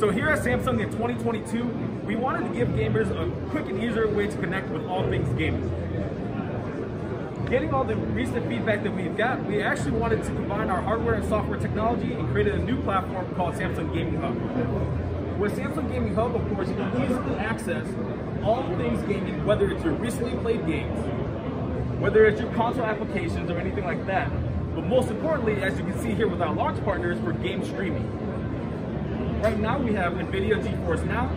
So here at Samsung in 2022, we wanted to give gamers a quick and easier way to connect with all things gaming. Getting all the recent feedback that we've got, we actually wanted to combine our hardware and software technology and created a new platform called Samsung Gaming Hub. With Samsung Gaming Hub, of course, you can easily access all things gaming, whether it's your recently played games, whether it's your console applications or anything like that. But most importantly, as you can see here with our launch partners for game streaming. Right now we have NVIDIA GeForce Now,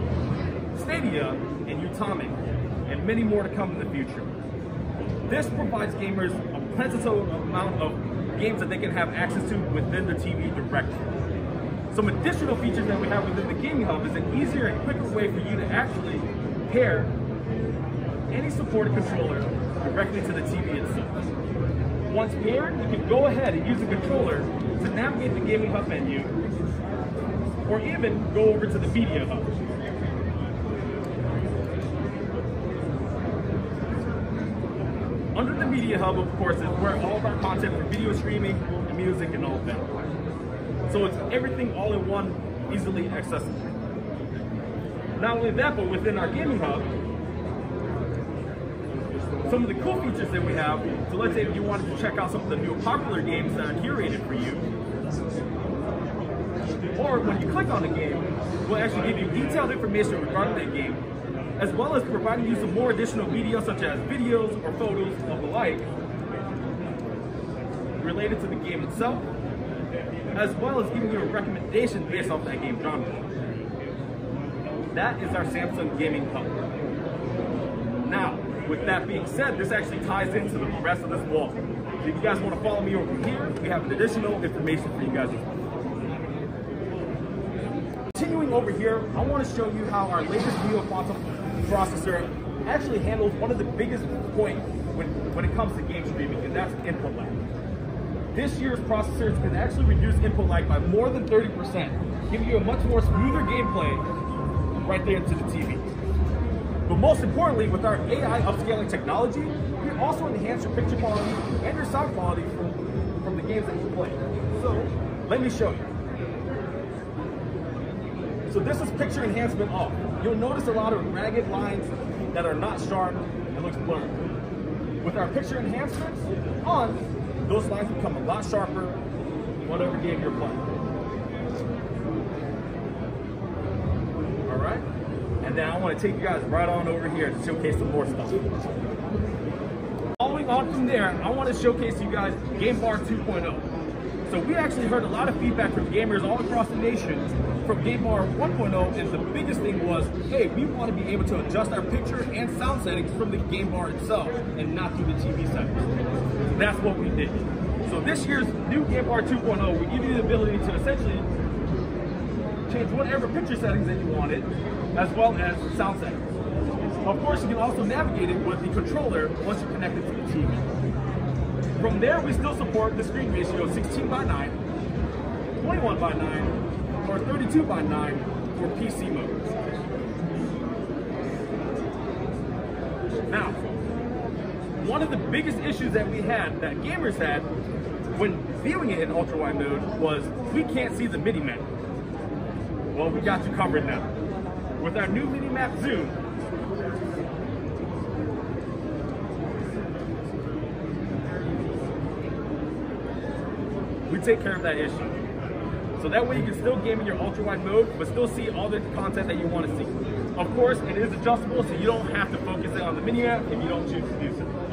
Stadia, and Utomik, and many more to come in the future. This provides gamers a plentiful amount of games that they can have access to within the TV directly. Some additional features that we have within the Gaming Hub is an easier and quicker way for you to actually pair any supported controller directly to the TV itself. Once paired, you can go ahead and use the controller to navigate the Gaming Hub menu, or even go over to the Media Hub. Under the Media Hub, of course, is where all of our content for video streaming, and music, and all of that. So it's everything all in one, easily accessible. Not only that, but within our Gaming Hub, some of the cool features that we have, so let's say if you wanted to check out some of the new popular games that are curated for you, or when you click on the game, we'll actually give you detailed information regarding that game, as well as providing you some more additional media such as videos or photos of the like related to the game itself, as well as giving you a recommendation based off that game genre. That is our Samsung Gaming Hub. Now, with that being said, this actually ties into the rest of this wall. If you guys want to follow me over here, we have additional information for you guys. Continuing over here, I want to show you how our latest Neo Quantum processor actually handles one of the biggest points when, when it comes to game streaming, and that's input lag. This year's processors can actually reduce input lag by more than 30%, giving you a much more smoother gameplay right there into the TV. But most importantly, with our AI upscaling technology, we also enhance your picture quality and your sound quality from, from the games that you play. So, let me show you. So this is picture enhancement off. You'll notice a lot of ragged lines that are not sharp and looks blurred. With our picture enhancements on, those lines become a lot sharper whatever game you're playing. All right? And then I want to take you guys right on over here to showcase some more stuff. Following on from there, I want to showcase you guys Game Bar 2.0. So we actually heard a lot of feedback from gamers all across the nation from Game Bar 1.0, and the biggest thing was, hey, we want to be able to adjust our picture and sound settings from the Game Bar itself and not through the TV settings. That's what we did. So this year's new Game Bar 2.0, we give you the ability to essentially change whatever picture settings that you wanted, as well as sound settings. Of course, you can also navigate it with the controller once you connect it to the TV. From there, we still support the screen ratio 16 by 9, 21 by 9, or 32 by 9 for PC mode. Now, one of the biggest issues that we had, that gamers had, when viewing it in ultra wide mode was we can't see the mini map. Well, we got you covered now. With our new mini map zoom, we take care of that issue. So that way you can still game in your ultra wide mode, but still see all the content that you want to see. Of course, it is adjustable, so you don't have to focus it on the mini map if you don't choose to do so.